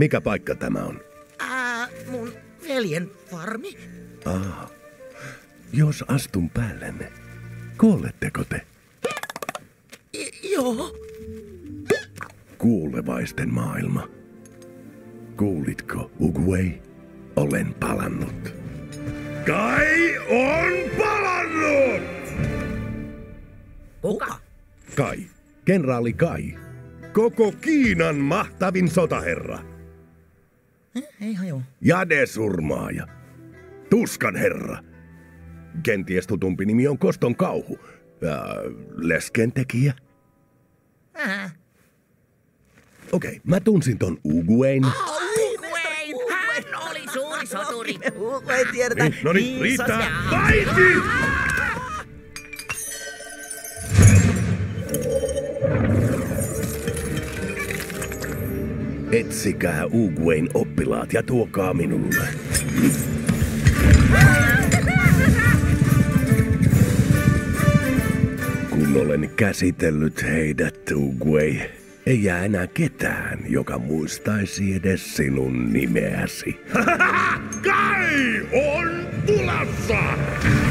Mikä paikka tämä on? Ää, mun veljen farmi? Ah, jos astun päällenne, kuoletteko te? I- joo. Kuulevaisten maailma. Kuulitko, Uguay? Olen palannut. Kai on palannut! Kuka? Kai. Kenraali Kai. Koko Kiinan mahtavin sotaherra. Ei haju. Jadesurmaaja. Tuskan herra. Kenties tutumpi nimi on Koston kauhu. Ja leskentekijä. Ää. Okei, okay, mä tunsin ton Uguayn. Uguayn, hän oli suuri soturi. Ei tiedetä. Niin, no niin, riittää. Etsikää Uguayn oppilaat ja tuokaa minulle. Kun olen käsitellyt heidät, Uguay, ei jää enää ketään, joka muistaisi edes sinun nimeäsi. Kai on tulossa!